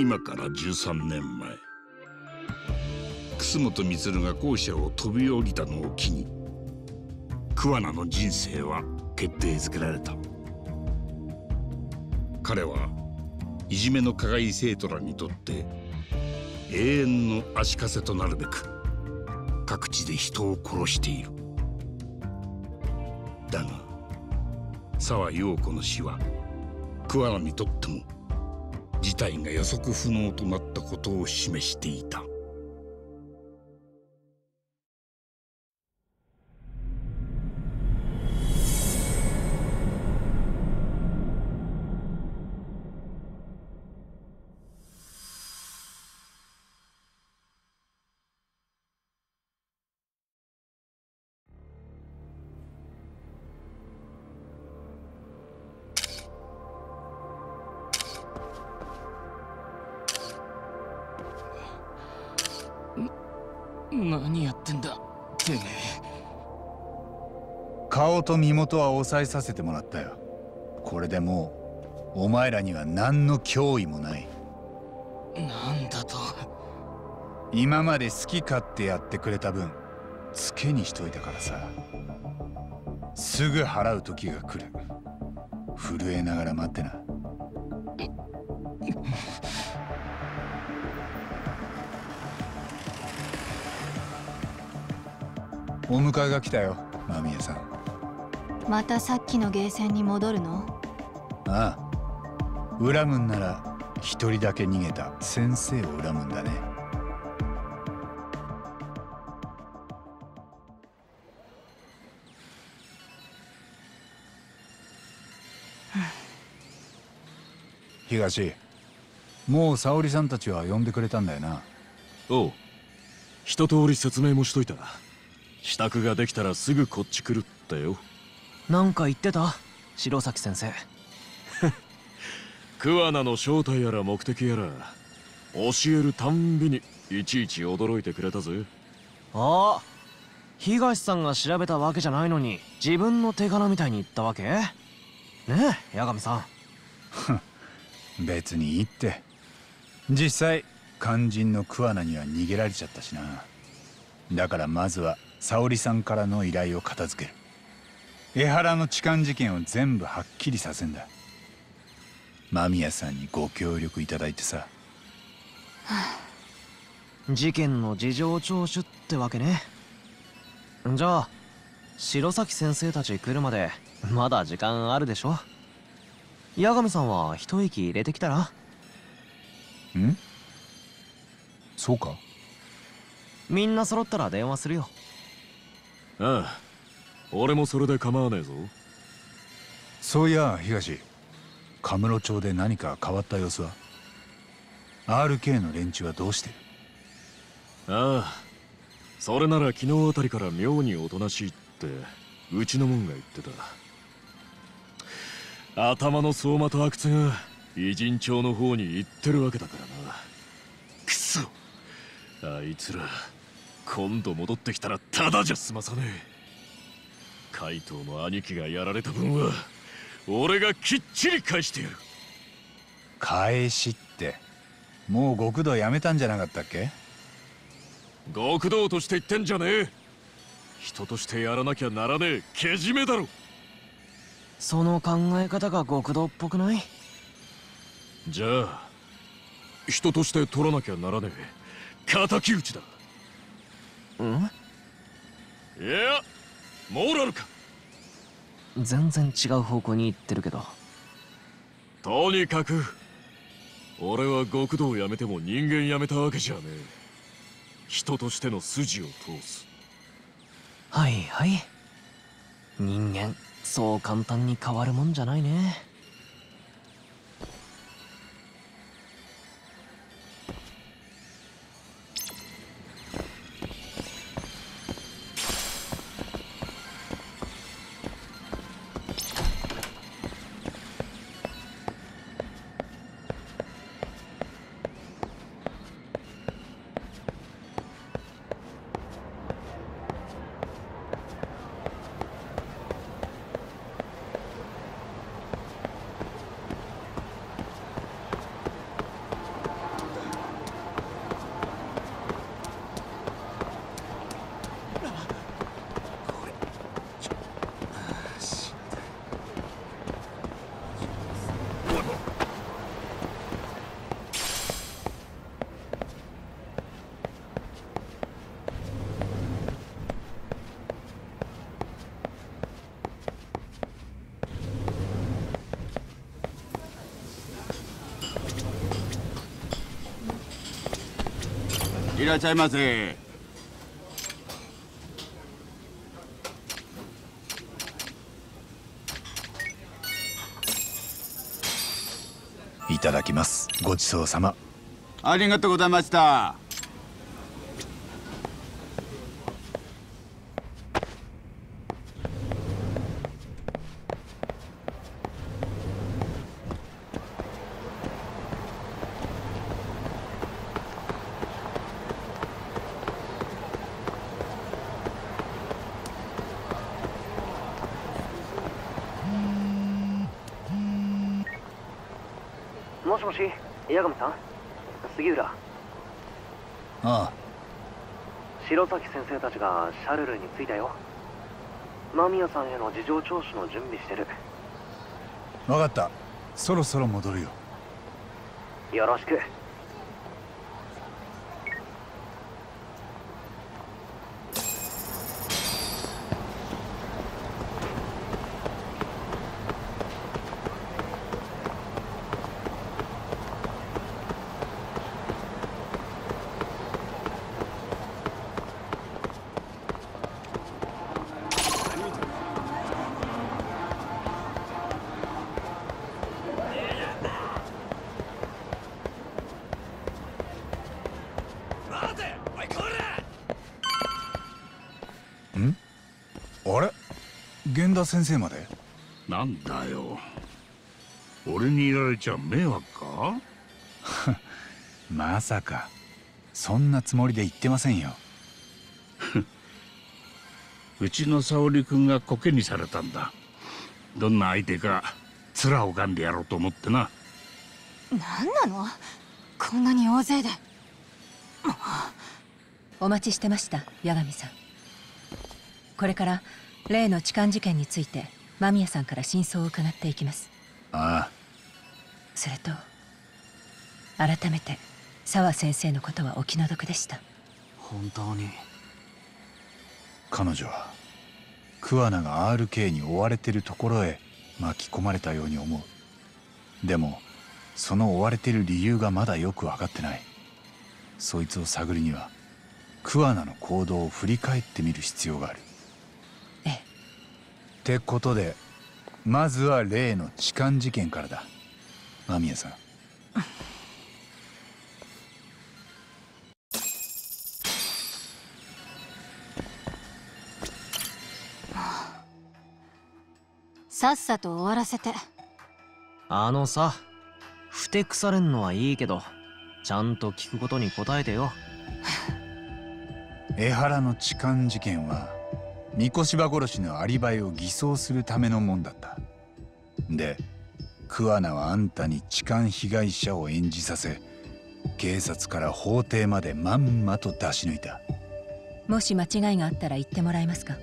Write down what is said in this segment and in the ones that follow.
今から13年前。楠本満が校舎を飛び降りたのを機に桑名の人生は決定づけられた。彼はいじめの加害生徒らにとって永遠の足かせとなるべく各地で人を殺している。だが沢陽子の死は桑名にとっても事態が予測不能となったことを示していた。何やってんだ？てめえ。顔と身元は抑えさせてもらったよ。これでもうお前らには何の脅威もない。なんだと？今まで好き勝手やってくれた分ツケにしといたからさ。すぐ払う時が来る。震えながら待ってなお迎えが来たよ間宮さん。またさっきのゲーセンに戻るの？ああ。恨むんなら一人だけ逃げた。先生を恨むんだね。東もう沙織さんたちは呼んでくれたんだよな。おう。一通り説明もしといた支度ができたらすぐこっち来るってよ。なんか言ってた？白崎先生。桑名の正体やら目的やら教えるたんびにいちいち驚いてくれたぜ。ああ。東さんが調べたわけじゃないのに自分の手柄みたいに言ったわけ？ねえ八神さん。別にいいって。実際肝心の桑名には逃げられちゃったしな。だからまずは沙織さんからの依頼を片付ける。江原の痴漢事件を全部はっきりさせんだ。間宮さんにご協力いただいてさ、事件の事情聴取ってわけね。じゃあ白崎先生たち来るまでまだ時間あるでしょ？八神さんは一息入れてきたら？ん？そうか？みんな揃ったら電話するよああ俺もそれで構わねえぞ。そういや東。カムロ町で何か変わった様子は？RK の連中はどうしてる？ああ。それなら昨日あたりから妙におとなしいってうちのもんが言ってた。頭の相馬と阿久津が偉人町の方に行ってるわけだからな。くそ。あいつら今度戻ってきたらただじゃ済まさねえ。怪盗の兄貴がやられた分は俺がきっちり返してやる。返しってもう極道やめたんじゃなかったっけ？極道として言ってんじゃねえ。人としてやらなきゃならねえけじめだろ。その考え方が極道っぽくない？じゃあ人として取らなきゃならねえ敵討ちだうん？いやモーラルか。全然違う方向に行ってるけど。とにかく俺は極道をやめても人間やめたわけじゃねえ。人としての筋を通す。はいはい。人間そう簡単に変わるもんじゃないねらっしゃいませ。いただきます。ごちそうさま。ありがとうございましたもしもし八神さん？杉浦。ああ。白崎先生たちがシャルルに着いたよ。間宮さんへの事情聴取の準備してる。分かった。そろそろ戻るよ。よろしくあれ源田先生まで？なんだよ。俺にいられちゃ迷惑か？まさか。そんなつもりで言ってませんよ。うちの沙織君がコケにされたんだ。どんな相手か面を拝んでやろうと思ってな。何なの？こんなに大勢で。お待ちしてました八神さん。これから例の痴漢事件について間宮さんから真相を伺っていきます。ああ。それと改めて沢先生のことはお気の毒でした。本当に。彼女は桑名が RK に追われてるところへ巻き込まれたように思う。でもその追われてる理由がまだよく分かってない。そいつを探るには桑名の行動を振り返ってみる必要がある。ええってことでまずは例の痴漢事件からだ。間宮さん。さっさと終わらせて。あのさふてくされんのはいいけどちゃんと聞くことに答えてよ。江原の痴漢事件は三越場殺しのアリバイを偽装するためのもんだった。で桑名はあんたに痴漢被害者を演じさせ警察から法廷までまんまと出し抜いた。もし間違いがあったら言ってもらえますか？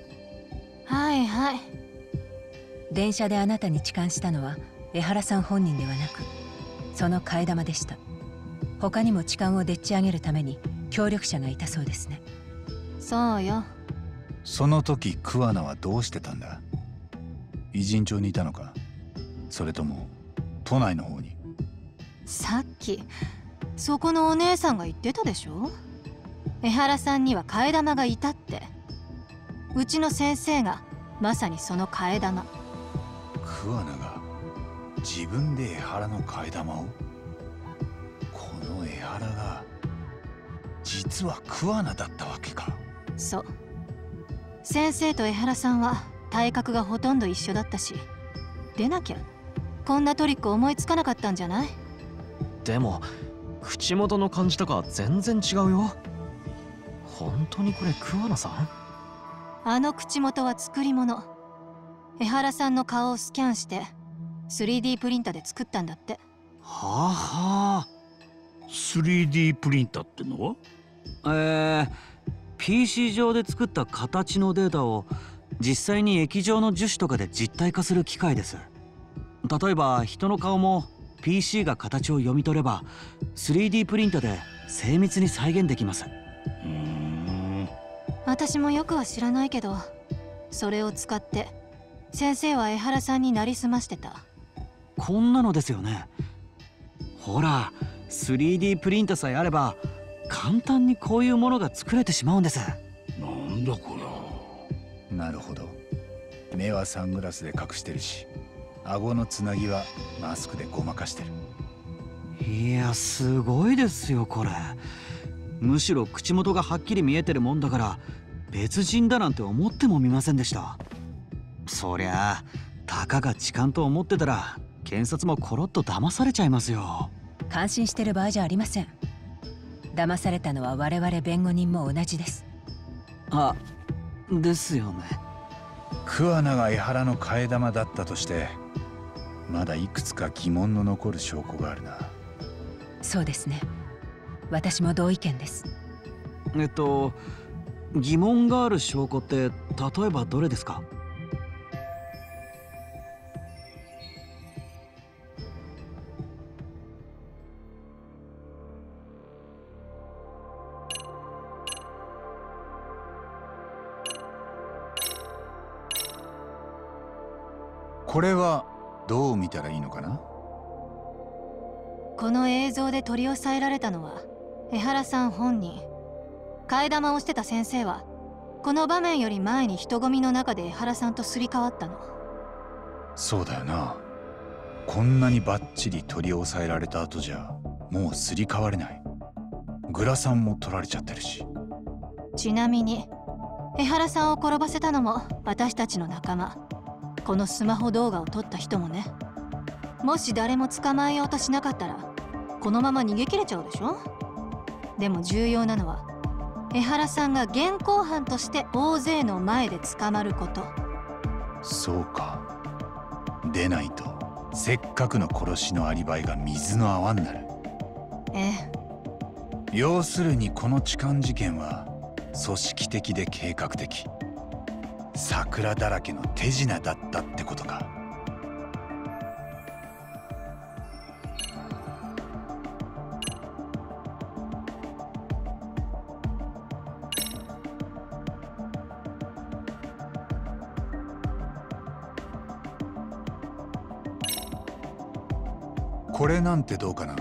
はいはい。電車であなたに痴漢したのは江原さん本人ではなくその替え玉でした。他にも痴漢をでっち上げるために協力者がいたそうですね。そうよその時桑名はどうしてたんだ？偉人町にいたのか？それとも都内の方に？さっきそこのお姉さんが言ってたでしょ？江原さんには替え玉がいたって。うちの先生がまさにその替え玉。桑名が自分で江原の替え玉を？この江原が実は桑名だったわけか。そう先生と江原さんは体格がほとんど一緒だったしでなきゃこんなトリック思いつかなかったんじゃない？でも口元の感じとか全然違うよ。本当にこれ桑名さん？あの口元は作り物。江原さんの顔をスキャンして 3D プリンターで作ったんだって。はあは 3D プリンターってのは？えー、PC 上で作った形のデータを実際に液状の樹脂とかで実体化する機械です。例えば人の顔も PC が形を読み取れば 3D プリンターで精密に再現できます。うーん。私もよくは知らないけどそれを使って先生は江原さんになりすましてた。こんなのですよね。ほら 3D プリンターさえあれば簡単にこういうものが作れてしまうんです。なんだこりなるほど。目はサングラスで隠してるし顎のつなぎはマスクでごまかしてる。いやすごいですよこれ。むしろ口元がはっきり見えてるもんだから別人だなんて思ってもみませんでした。そりゃあたかが痴漢と思ってたら検察もコロッと騙されちゃいますよ。感心してる場合じゃありません騙されたのは我々弁護人も同じです。あですよね。桑名が江原の替え玉だったとしてまだいくつか疑問の残る証拠があるな。そうですね。私も同意見です。えっと疑問がある証拠って例えばどれですか？これはどう見たらいいのかな？この映像で取り押さえられたのは江原さん本人。替え玉をしてた先生はこの場面より前に人混みの中で江原さんとすり替わったの。そうだよな。こんなにバッチリ取り押さえられた後じゃもうすり替われない。グラサンも取られちゃってるし。ちなみに江原さんを転ばせたのも私たちの仲間このスマホ動画を撮った人もね。もし誰も捕まえようとしなかったらこのまま逃げ切れちゃうでしょ？でも重要なのは江原さんが現行犯として大勢の前で捕まること。そうか。出ないとせっかくの殺しのアリバイが水の泡になる。ええ。要するにこの痴漢事件は組織的で計画的桜だらけの手品だったってことか。これなんてどうかな？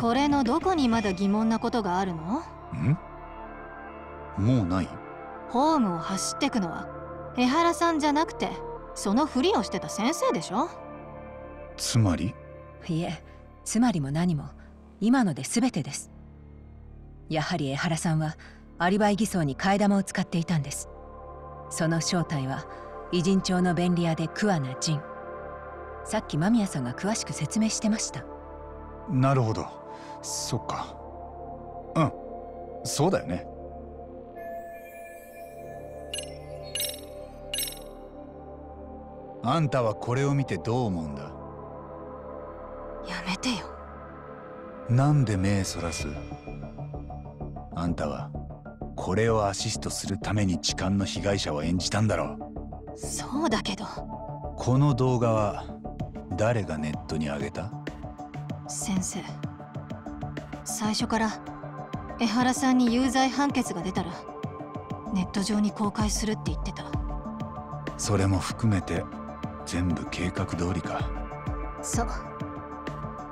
これのどこにまだ疑問なことがあるの？ん？もうない？ホームを走ってくのは江原さんじゃなくてそのふりをしてた先生でしょ？つまり？いえつまりも何も今ので全てです。やはり江原さんはアリバイ偽装に替え玉を使っていたんです。その正体は偉人町の便利屋で桑名仁。さっき間宮さんが詳しく説明してました。なるほど。そっか。うん。そうだよねあんたはこれを見てどう思うんだ？やめてよ。なんで目そらす？あんたはこれをアシストするために痴漢の被害者を演じたんだろう。そうだけど。この動画は誰がネットに上げた？先生。最初から江原さんに有罪判決が出たらネット上に公開するって言ってた。それも含めて全部計画通りか。そう。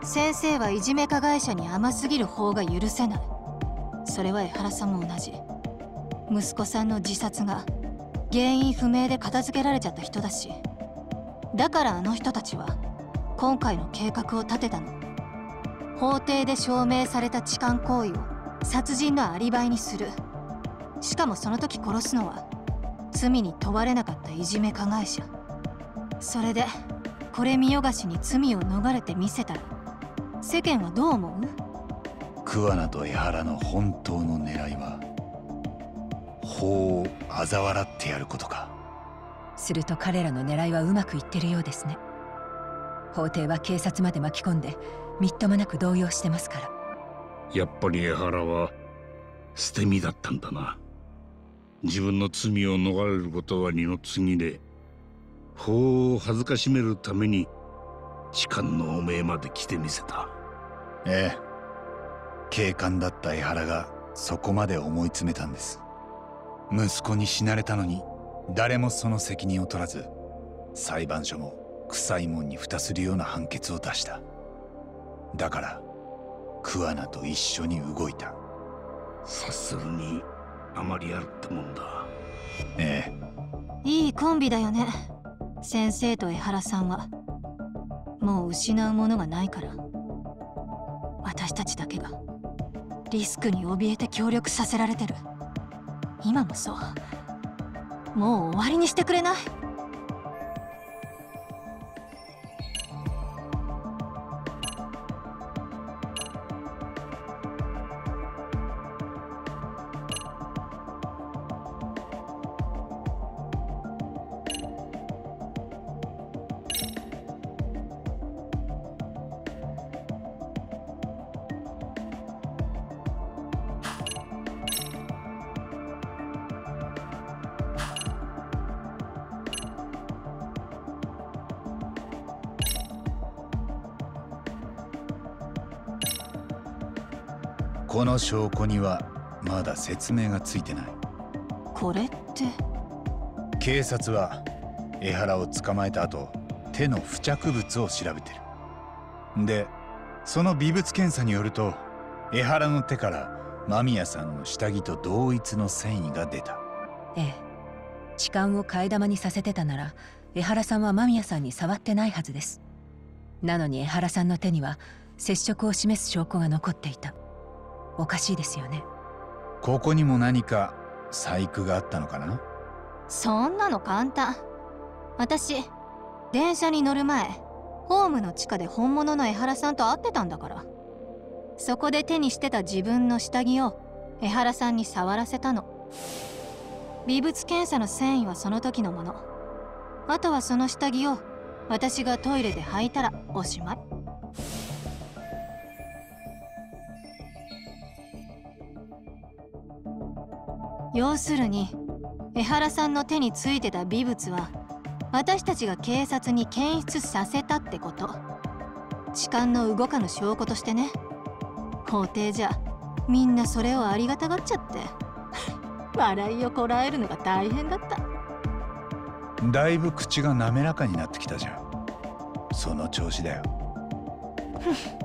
先生はいじめ加害者に甘すぎる方が許せない。それは江原さんも同じ。息子さんの自殺が原因不明で片付けられちゃった人だし。だからあの人たちは今回の計画を立てたの。法廷で証明された痴漢行為を殺人のアリバイにする。しかもその時殺すのは罪に問われなかったいじめ加害者。それでこれ見よがしに罪を逃れてみせたら世間はどう思う？桑名と江原の本当の狙いは法を嘲笑ってやることか。すると彼らの狙いはうまくいってるようですね。法廷は警察まで巻き込んでみっともなく動揺してますから。やっぱり江原は捨て身だったんだな。自分の罪を逃れることは二の次で法を恥ずかしめるために痴漢の汚名まで来てみせた。ええ。警官だった江原がそこまで思い詰めたんです。息子に死なれたのに誰もその責任を取らず裁判所も臭いもんに蓋するような判決を出した。だから桑名と一緒に動いた。察するにあまりあるってもんだ。ええ。いいコンビだよね先生と江原さんはもう失うものがないから。私たちだけがリスクに怯えて協力させられてる。今もそう。もう終わりにしてくれない。この証拠にはまだ説明がついてない。これって。警察は江原を捕まえた後手の付着物を調べてる。でその微物検査によると江原の手から間宮さんの下着と同一の繊維が出た。ええ。痴漢を替え玉にさせてたなら江原さんは間宮さんに触ってないはずです。なのに江原さんの手には接触を示す証拠が残っていたおかしいですよね。ここにも何か細工があったのかな？そんなの簡単。私電車に乗る前ホームの地下で本物の江原さんと会ってたんだから。そこで手にしてた自分の下着を江原さんに触らせたの。微物検査の繊維はその時のもの。あとはその下着を私がトイレで履いたらおしまい要するに江原さんの手についてた微物は私たちが警察に検出させたってこと。痴漢の動かぬ証拠としてね。法廷じゃみんなそれをありがたがっちゃって。笑いをこらえるのが大変だった。だいぶ口が滑らかになってきたじゃん。その調子だよ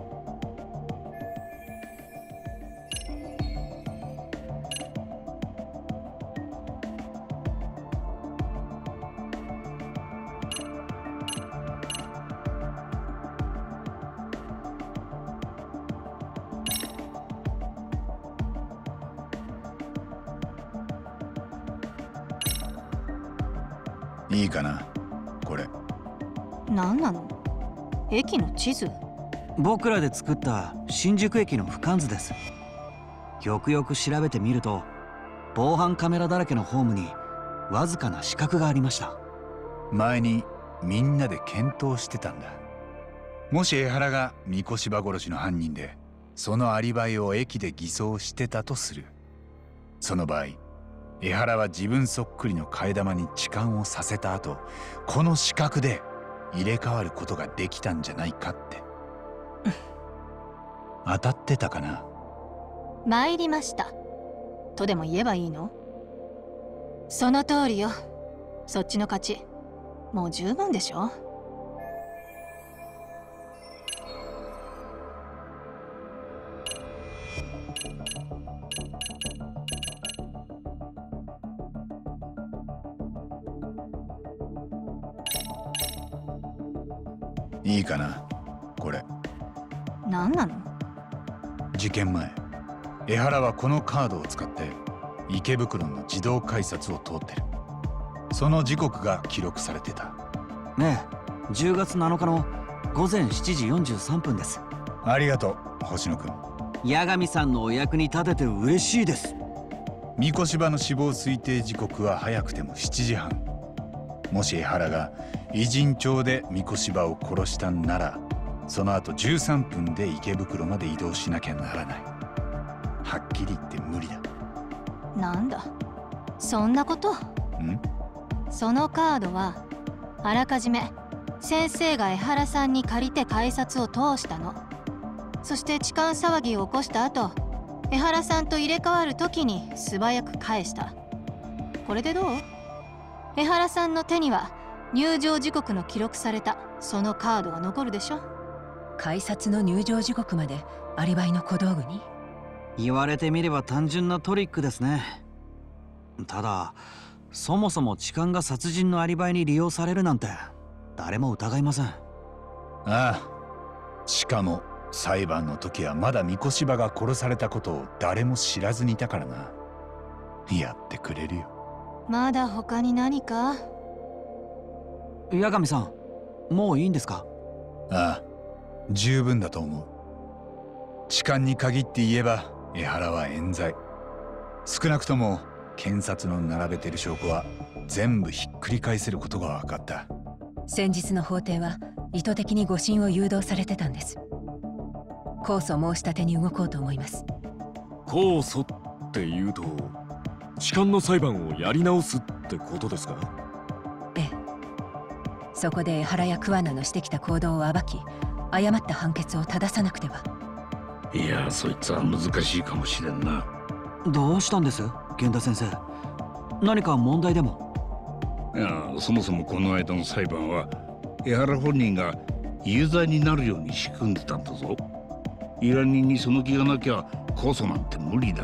いいかな？これ。何なの？駅の地図？僕らで作った新宿駅の俯瞰図です。よくよく調べてみると防犯カメラだらけのホームにわずかな死角がありました。前にみんなで検討してたんだ。もし江原が三越芝殺しの犯人でそのアリバイを駅で偽装してたとする。その場合江原は自分そっくりの替え玉に痴漢をさせた後この死角で入れ替わることができたんじゃないかって。当たってたかな？参りました。とでも言えばいいの？その通りよ。そっちの勝ち。もう十分でしょ？件前江原はこのカードを使って池袋の自動改札を通ってる。その時刻が記録されてた。ねえ10月7日の午前7時43分です。ありがとう星野くん。八神さんのお役に立てて嬉しいです。三越場の死亡推定時刻は早くても7時半。もし江原が偉人町で三越場を殺したんならその後13分で池袋まで移動しなきゃならない。はっきり言って無理だ。なんだ？そんなこと？ん？そのカードはあらかじめ先生が江原さんに借りて改札を通したの。そして痴漢騒ぎを起こした後江原さんと入れ替わる時に素早く返した。これでどう？江原さんの手には入場時刻の記録されたそのカードが残るでしょ？改札の入場時刻までアリバイの小道具に？言われてみれば単純なトリックですね。ただそもそも痴漢が殺人のアリバイに利用されるなんて誰も疑いません。ああ。しかも裁判の時はまだ三越場が殺されたことを誰も知らずにいたからな。やってくれるよ。まだ他に何か？八神さんもういいんですか？ああ十分だと思う。痴漢に限って言えば江原は冤罪。少なくとも検察の並べてる証拠は全部ひっくり返せることが分かった。先日の法廷は意図的に誤審を誘導されてたんです。控訴申し立てに動こうと思います。控訴っていうと痴漢の裁判をやり直すってことですか？ええ。そこで江原や桑名のしてきた行動を暴き誤った判決を正さなくては。いやそいつは難しいかもしれんな。どうしたんです？源田先生。何か問題でも？いやそもそもこの間の裁判は江原本人が有罪になるように仕組んでたんだぞ。依頼人にその気がなきゃ控訴なんて無理だ。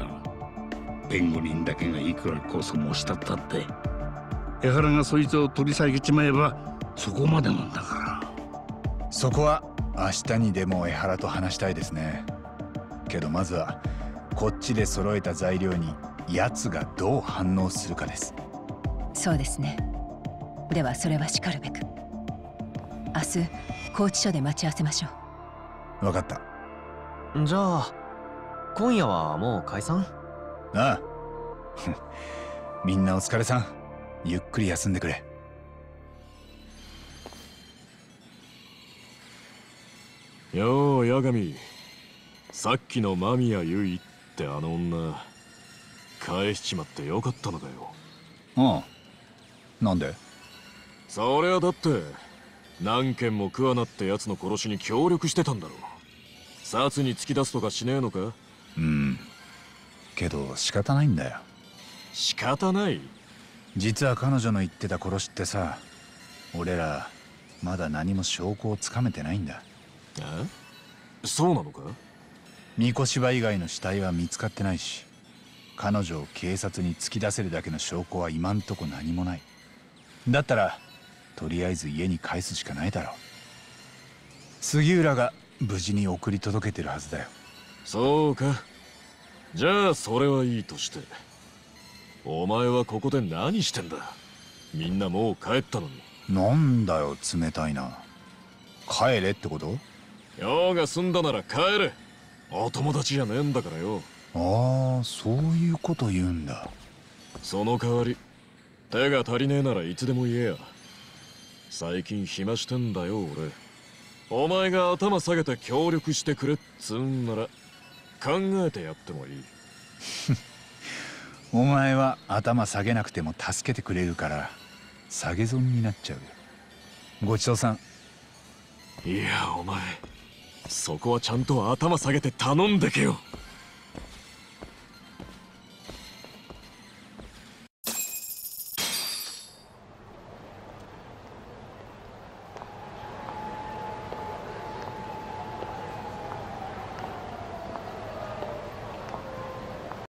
弁護人だけがいくら控訴申したったって江原がそいつを取り下げちまえばそこまでなんだから。そこは明日にでも江原と話したいですね。けどまずはこっちで揃えた材料に奴がどう反応するかです。そうですね。ではそれはしかるべく。明日拘置所で待ち合わせましょう。分かった。じゃあ今夜はもう解散？ああ。みんなお疲れさん。ゆっくり休んでくれよう八神。さっきの間宮優衣ってあの女返しちまってよかったのかよ。ああ。なんで？そりゃだって何件も桑名ってやつの殺しに協力してたんだろ殺に突き出すとかしねえのか？うん。けど仕方ないんだよ。仕方ない？実は彼女の言ってた殺しってさ俺らまだ何も証拠をつかめてないんだえ？そうなのか？三越場以外の死体は見つかってないし彼女を警察に突き出せるだけの証拠は今んとこ何もない。だったらとりあえず家に帰すしかないだろう。杉浦が無事に送り届けてるはずだよ。そうか。じゃあそれはいいとしてお前はここで何してんだ？みんなもう帰ったのに。なんだよ冷たいな。帰れってこと？用が済んだなら帰れ。お友達じゃねえんだからよ。ああそういうこと言うんだ。その代わり手が足りねえならいつでも言えや。最近暇してんだよ俺。お前が頭下げて協力してくれっつうんなら考えてやってもいい。お前は頭下げなくても助けてくれるから下げ損になっちゃうよ。ごちそうさん。いやお前そこはちゃんと頭下げて頼んでけよ。